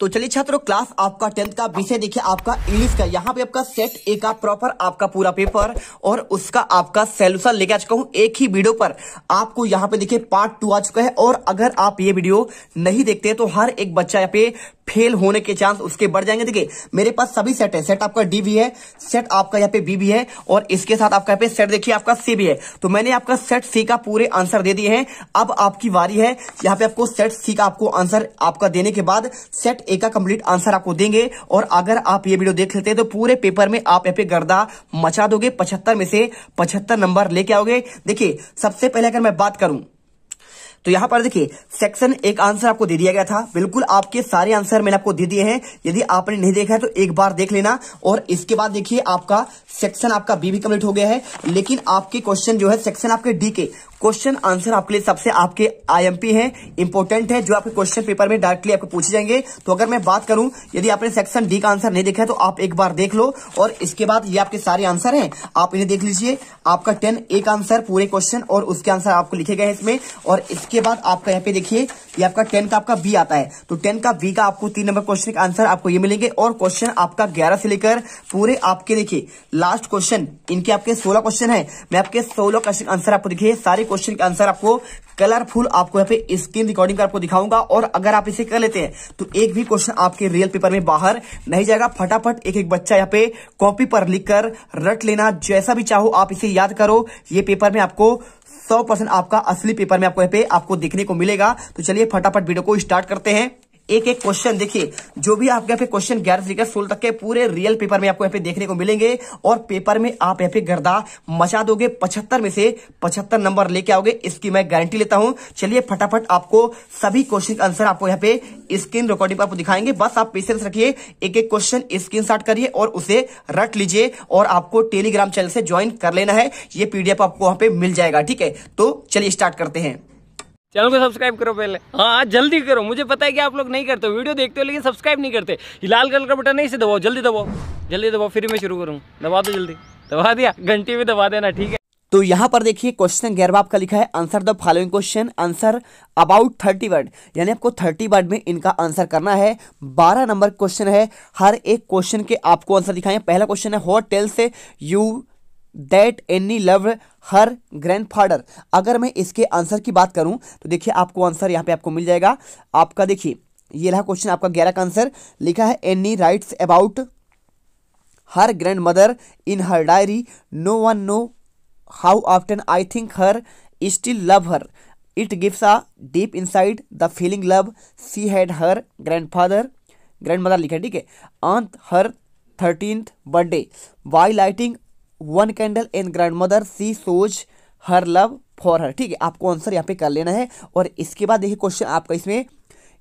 तो चलिए छात्रों क्लास आपका टेंथ का विषय देखिए, आपका इंग्लिश का। यहाँ पे आपका सेट ए का प्रॉपर आपका पूरा पेपर और उसका आपका सोल्यूशन लेके आ चुका हूँ एक ही वीडियो पर। आपको यहाँ पे देखिए पार्ट टू आ चुका है और अगर आप ये वीडियो नहीं देखते तो हर एक बच्चा यहाँ पे फेल होने के चांस उसके बढ़ जाएँगे। देखिए, मेरे पास सभी सेट है। सेट आपका डी भी है सेट आपका यहाँ पे बी भी है, और इसके साथ आपका यहाँ पे सेट देखिए, आपका सी भी है। तो मैंने आपका सेट सी का पूरे आंसर दे दिए हैं। अब आपकी वारी है। यहाँ पे आपको सेट सी का आपको आंसर आपका देने के बाद सेट ए का कंप्लीट आंसर आपको देंगे। और अगर आप ये वीडियो देख लेते हैं तो पूरे पेपर में आप यहाँ पे गर्दा मचा दोगे। पचहत्तर में से पचहत्तर नंबर लेके आओगे। देखिए, सबसे पहले अगर मैं बात करूँ तो यहाँ पर देखिए सेक्शन एक आंसर आपको दे दिया गया था। बिल्कुल आपके सारे आंसर मैंने आपको दे दिए हैं। यदि आपने नहीं देखा है तो एक बार देख लेना। और इसके बाद देखिए, आपका सेक्शन आपका बी भी कंप्लीट हो गया है। लेकिन आपके क्वेश्चन जो है सेक्शन आपके डी के। क्वेश्चन आंसर आपके लिए सबसे आपके आईएमपी है इंपोर्टेंट है, जो आपके क्वेश्चन पेपर में डायरेक्टली आपको पूछे जाएँगे। तो अगर मैं बात करूँ, यदि आपने सेक्शन डी का आंसर नहीं देखा है तो आप एक बार देख लो, और इसके बाद ये आपके सारे आंसर हैं, आप इन्हें देख लीजिए। आपका टेन एक आंसर, पूरे क्वेश्चन और उसके आंसर आपको लिखे गए हैं इसमें। और इसके बाद आपका यहाँ पे देखिए, ये आपका टेन का आपका बी आता है। तो टेन का बी का आपको तीन नंबर क्वेश्चन का आंसर आपको ये मिलेंगे, और क्वेश्चन आपका ग्यारह से लेकर पूरे आपके देखिए लास्ट क्वेश्चन इनके आपके सोलह क्वेश्चन है। मैं आपके सोलह क्वेश्चन आंसर आपको देखिए, सारे क्वेश्चन के आंसर आपको कलरफुल आपको यहाँ पे स्क्रीन रिकॉर्डिंग कर आपको दिखाऊँगा और अगर आप इसे कर लेते हैं तो एक भी क्वेश्चन आपके रियल पेपर में बाहर नहीं जाएगा। फटाफट एक एक बच्चा यहाँ पे कॉपी पर लिखकर रट लेना। जैसा भी चाहो आप इसे याद करो। ये पेपर में आपको सौ परसेंट आपका असली पेपर में आपको यहाँ पे आपको देखने को मिलेगा। तो चलिए फटाफट वीडियो को स्टार्ट करते हैं। एक एक क्वेश्चन देखिए, जो भी आपके यहाँ पे क्वेश्चन ग्यारह से लेकर सोलह तक के पूरे रियल पेपर में आपको यहाँ पे देखने को मिलेंगे और पेपर में आप यहाँ पे गर्दा मचा दोगे, पचहत्तर में से पचहत्तर नंबर लेके आओगे, इसकी मैं गारंटी लेता हूँ। चलिए, फटाफट आपको सभी क्वेश्चन का आंसर आपको यहाँ पे स्क्रीन रिकॉर्डिंग पर आपको दिखाएँगे। बस आप पेशेंस रखिए, एक एक क्वेश्चन स्क्रीन करिए और उसे रट लीजिए और आपको टेलीग्राम चैनल से ज्वाइन कर लेना है। ये पीडीएफ आपको वहाँ पे मिल जाएगा, ठीक है? तो चलिए स्टार्ट करते हैं। चैनल को सब्सक्राइब करो पहले। हाँ जल्दी करो। मुझे पता है कि आप लोग नहीं करते वीडियो देखते हो लेकिन सब्सक्राइब नहीं करते। लाल कलर का बटन नहीं से दबाओ, जल्दी दबाओ। जल्दी दबाओ, फिर मैं शुरू करूँ। दबा दो जल्दी। दबा दिया। घंटी में दबा देना, ठीक है? तो यहाँ पर देखिए क्वेश्चन ग्यारह का लिखा है answer the following question answer about thirty word यानी आपको थर्टी वर्ड में इनका आंसर करना है। बारह नंबर क्वेश्चन है। हर एक क्वेश्चन के आपको आंसर दिखाएँ। पहला क्वेश्चन है how'd tell say you that Annie love her grandfather अगर मैं इसके आंसर की बात करूँ तो देखिए आपको आंसर यहाँ पे आपको मिल जाएगा। आपका देखिए, ये रहा क्वेश्चन आपका ग्यारह का आंसर लिखा है Annie writes about her grandmother in her diary no one know how often I think her still love her it gives a deep inside the feeling love she had her grandfather grandmother लिखा ठीक है? On her thirteenth birthday why lighting one candle in grandmother she shows her love for her ठीक है, आपको answer यहाँ पे कर लेना है। और इसके बाद देखिए क्वेश्चन आपका इसमें,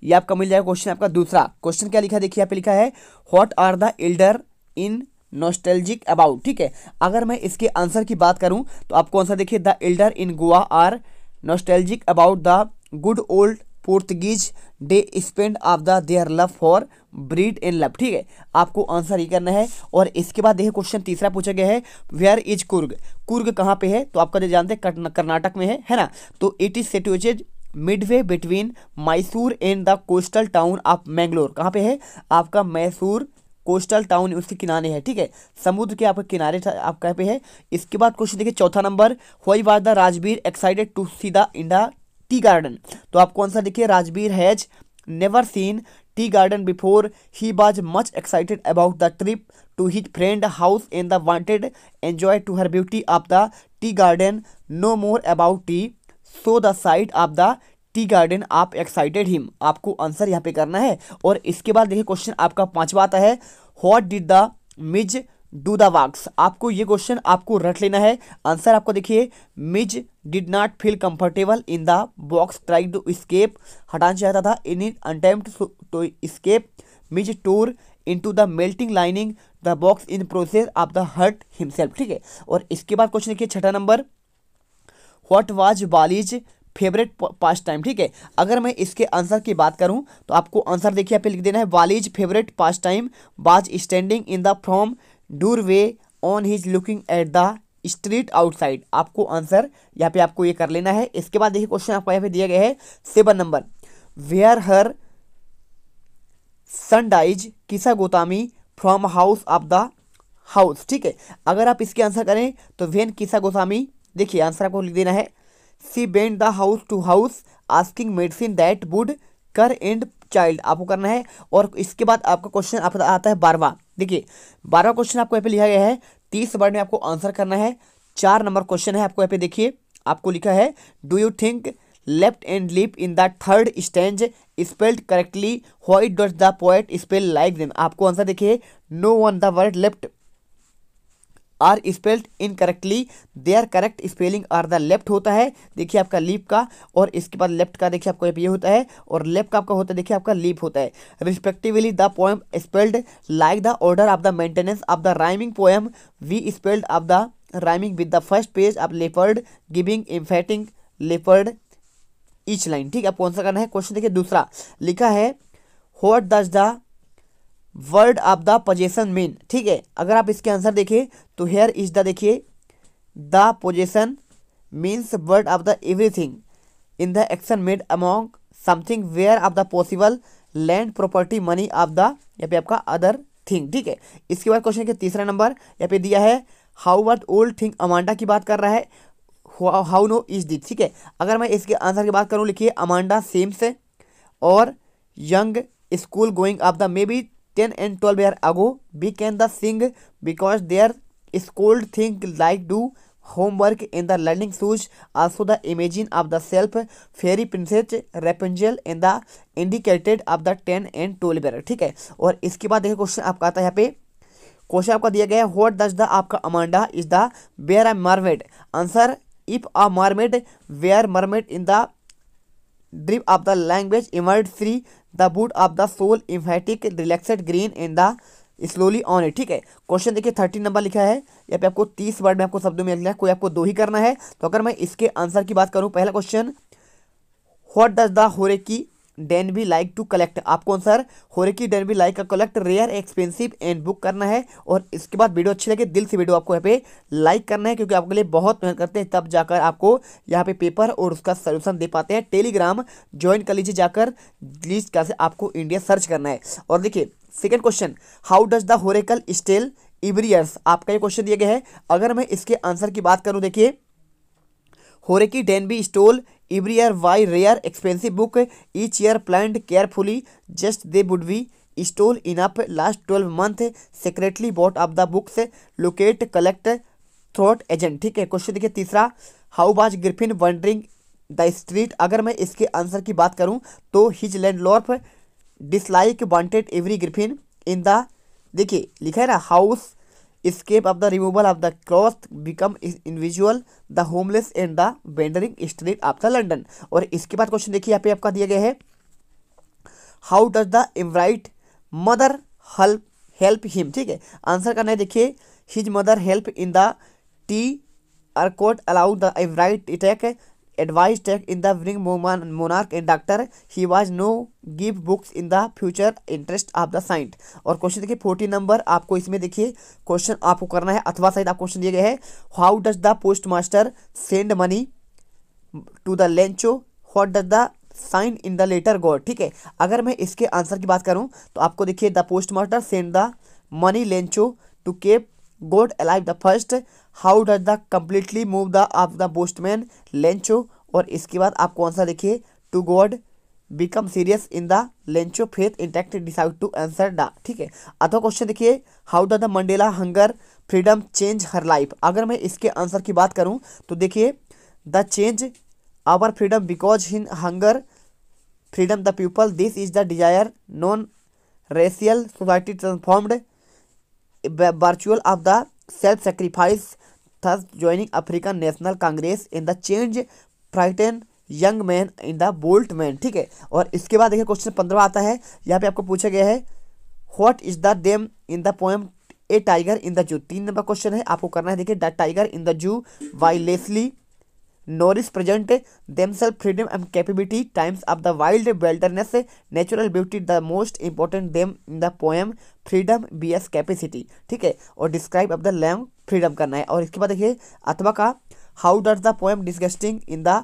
ये आपका मिल जाएगा क्वेश्चन आपका दूसरा। क्वेश्चन क्या लिखा है? देखिए यहाँ पे लिखा है what are the elder in nostalgic about ठीक है, अगर मैं इसके आंसर की बात करूँ तो आपको आंसर देखिए the elder in Goa are nostalgic about the good old Portuguese day spend of the their love for breed in love ठीक है? आपको आंसर ये करना है और इसके बाद देखिए क्वेश्चन तीसरा पूछा गया है वेयर इज़ कुर्ग कुर्ग कहाँ पे है? तो आपका जानते हैं कर्नाटक में है है ना? तो it is situated midway between Mysore and the coastal town of Mangalore कहाँ पे है? आपका मैसूर कोस्टल टाउन उसके किनारे है, ठीक है? समुद्र के आपके किनारे आप कहाँ पे है। इसके बाद क्वेश्चन देखिए, चौथा number why was the Rajveer excited to see the इंडा tea garden. तो आपको आंसर देखिए? Rajbir has never seen tea garden before. He was much excited about the trip to his friend house in the wanted enjoy to her beauty of the tea garden. No more about tea. So the sight of the tea garden. आप excited him. आपको answer यहाँ पे करना है। और इसके बाद देखिए क्वेश्चन आपका पांचवा आता है। What did the Midge do the wax आपको ये क्वेश्चन आपको रट लेना है। आंसर आपको देखिए। Midge did not feel comfortable in the box try to escape हटाना चाहता था। In in attempt to escape Midge tore to the melting lining the box in process of the hurt himself ठीक है? और इसके बाद क्वेश्चन देखिए, छठा number what was Wally's favourite pastime ठीक है? अगर मैं इसके आंसर की बात करूँ तो आपको आंसर देखिए, यहाँ पे लिख देना है। Wally's favourite pastime was standing in the front doorway on his looking at the street outside आपको आंसर यहाँ पे आपको ये कर लेना है। इसके बाद देखिए क्वेश्चन आपको यहाँ पे दिया गया है seven number where her सनडाइज Kisa Gotami from house of the house ठीक है? अगर आप इसके आंसर करें तो वेन किसा गोस्वामी देखिए आंसर आपको लिख देना है। She bend the house to house asking medicine that would cure and child आपको करना है। और इसके बाद आपका क्वेश्चन आता है बारवा। देखिए, बारहवा क्वेश्चन आपको यहाँ पे लिखा गया है, तीस वर्ड में आपको आंसर करना है, चार नंबर क्वेश्चन है आपको यहाँ पे देखिए, आपको लिखा है do you think left and lip in the third stanza spelled correctly why'd did the poet spell like them आपको आंसर देखिए no one the word left are spelled incorrectly their correct spelling are the left होता है, देखिए आपका leap का, और इसके बाद लेफ़्ट का देखिए आपको ये होता है, और लेफ़्ट का आपका होता है, देखिए आपका लीप होता है। Respectively the poem spelled like the order of the maintenance of the rhyming poem we spelled of the rhyming with the first page of leopard giving imparting leopard each line ठीक है, आपको सा करना है question देखिए दूसरा। लिखा है what does the word of the possession mean ठीक है? अगर आप इसके आंसर देखें तो हेयर इज़ द देखिए the possession means word of the everything in the action made among something where of the possible land property money of the या पे आपका अदर थिंग ठीक है? इसके बाद क्वेश्चन के तीसरा नंबर यहाँ पे दिया है how what old thing Amanda की बात कर रहा है हाउ नो इज़ दिट ठीक है? अगर मैं इसके आंसर की बात करूँ, लिखिए अमांडा सेम्स और young school going of the may be ten and twelve year ago we can the sing because their scold think like do homework in the learning shoes also the imagine of the self fairy princess Rapunzel in the indicated of the ten and twelve year ठीक है? और इसके बाद देखिए question आपका आता है यहाँ पे। क्वेश्चन आपका दिया गया है व्हाट डज द आपका Amanda is the where a mermaid answer if a mermaid where mermaid in the drip of the language emerged three the boot of the soul emphatic relaxed green in the slowly on it ठीक है? Question देखिए thirteen number लिखा है। यहाँ पे आपको तीस word में आपको शब्दों में लिखना है, कोई आपको दो ही करना है। तो अगर मैं इसके आंसर की बात करूँ, पहला question what does the Horace Danby like to collect. आपको answer Horace Danby like का collect, rare, expensive, and book करना है। और इसके बाद वीडियो अच्छी लगे, दिल से वीडियो आपको यहाँ पे लाइक करना है, क्योंकि आपके लिए बहुत मेहनत करते हैं। तब जाकर आपको यहाँ पे पेपर और उसका सोल्यूशन दे पाते हैं। टेलीग्राम, ज्वाइन कर लीजिए जाकर प्लीज़ कैसे आपको इंडिया सर्च करना है। और देखिए second question how does the oracle stale इब्रियर्स आपका ये क्वेश्चन दिया गया है। अगर मैं इसके आंसर की बात करूँ, देखिए Horace Danby stole every year why rare expensive book each year planned carefully just they would be stole up last twelve month secretly bought of the books locate collect throat agent ठीक है question देखिए, तीसरा how बाज Griffin wondering the street अगर मैं इसके answer की बात करूँ तो his landlord dislike wanted every Griffin in the देखिए, लिखा है ना house escape of the removal of the cloth become individual the homeless and the wandering street of the london. और इसके बाद क्वेश्चन देखिए, यहाँ पे आपका दिया गया है। How does the emirate mother help help him ठीक है? आंसर करना है, देखिए। His mother help in the T R coat allow the emirate attack advised tech in the bring monarch and doctor. He was no give books in the future interest of the और question देखिए forty number आपको इसमें देखिए question आपको करना है, अथवा सहित आप क्वेश्चन दिए गए हैं how does the post master send money to the Lencho what does the sign in the letter God ठीक है, अगर मैं इसके आंसर की बात करूँ तो आपको देखिए the post master send the money Lencho to keep God alive the first how does the completely move the of the postman Lencho और इसके बाद आपको आंसर देखिए? To God become serious in the Lencho faith intact decide to answer the ठीक है? अथवा question देखिए how does the Mandela hunger freedom change her life अगर मैं इसके आंसर की बात करूँ तो देखिए the change our freedom because in hunger freedom the people this is the desire non racial society transformed virtual of the self sacrifice thus joining African National Congress in the change frighten young man in the bolt man ठीक है? और इसके बाद देखिए question पंद्रह आता है। यहाँ पे आपको पूछा गया है what is the them in the poem a tiger in the zoo तीन नंबर क्वेश्चन है, आपको करना है देखिए, the tiger in the zoo why Leslie Norris present themselves freedom and capability times of the wild wilderness natural beauty the most important them in the poem freedom B S capacity ठीक है? और describe of the long freedom करना है। और इसके बाद देखिए, अथवा का how does the poem disgusting in the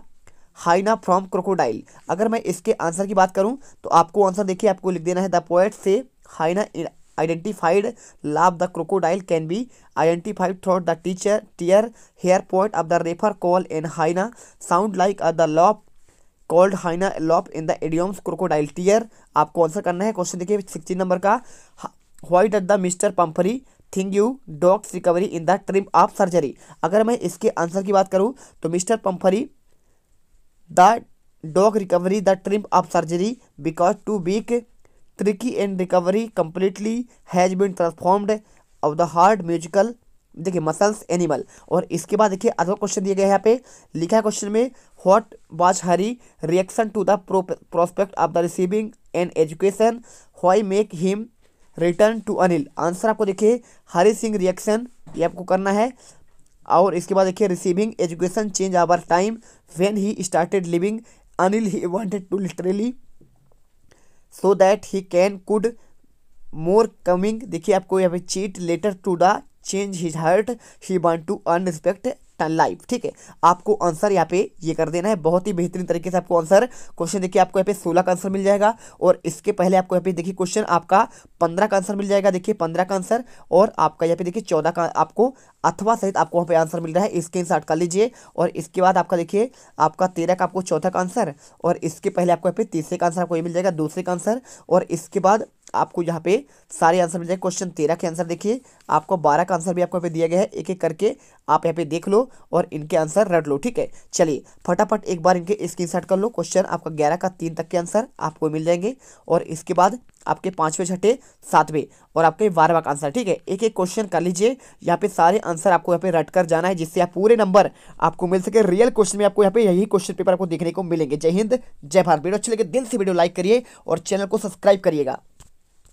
hyena from crocodile अगर मैं इसके आंसर की बात करूँ तो आपको आंसर देखिए, आपको लिख देना है द पोएट से hyena identified laugh the crocodile can be identified through the teacher tear hair point of the refer call in hyena. Sound like uh, the laugh called hyena lop in the idioms crocodile tear आपको answer करना है question देखिए sixteen number का। Why did the mister Pumphrey thing you dogs recovery in the trim of surgery अगर मैं इसके answer की बात करूँ तो mister Pumphrey the dog recovery the trim of surgery because two week tricky and recovery completely has been transformed of the hard musical देखिए muscles animal और इसके बाद देखिए अदर क्वेश्चन दिए गए यहाँ पे। लिखा है क्वेश्चन में what was Hari reaction to the prospect of the receiving an education why make him return to Anil answer आपको देखिए हरी सिंह रिएक्शन ये आपको करना है। और इसके बाद देखिए receiving education change our time when he started living Anil he wanted to literally so that he can could more coming देखिए, आपको यहाँ पे cheat letter to the change his hurt he want to earn respect life ठीक है? आपको answer यहाँ पे ये कर देना है। बहुत ही बेहतरीन तरीके से आपको आंसर क्वेश्चन देखिए, आपको यहाँ पे सोलह का आंसर मिल जाएगा। और इसके पहले आपको यहाँ पे देखिए क्वेश्चन आपका पंद्रह का आंसर मिल जाएगा। देखिए, पंद्रह का आंसर और आपका यहाँ पे देखिए चौदह का, आपको अथवा सहित आपको वहाँ पे आंसर मिल रहा है। स्क्रीन शॉट कर लीजिए। और इसके बाद आपका देखिए, आपका तेरह का आपको चौथा का आंसर और इसके पहले आपको यहाँ पे तीसरे का आंसर आपको ये मिल जाएगा, दूसरे का आंसर और इसके बाद आपको यहाँ पे सारे आंसर मिल जाए क्वेश्चन तेरह के आंसर देखिए। आपको बारह का आंसर भी आपको यहाँ पे दिया गया है। एक एक करके आप यहाँ पे देख लो और इनके आंसर रट लो, ठीक है? चलिए, फटाफट एक बार इनके स्क्रीन कर लो। क्वेश्चन आपका ग्यारह का, तीन तक के आंसर आपको मिल जाएँगे। और इसके बाद आपके पाँचवें, छठे, सातवें और आपके बारहवा का आंसर ठीक है? एक एक क्वेश्चन कर लीजिए। यहाँ पे सारे आंसर आपको यहाँ पे रट कर जाना है, जिससे आप पूरे नंबर आपको मिल सके। रियल क्वेश्चन में आपको यहाँ पे यही क्वेश्चन पेपर आपको देखने को मिलेंगे। जय हिंद, जय भारत। वीडियो अच्छे लगे, दिल से वीडियो लाइक करिए और चैनल को सब्सक्राइब करिएगा।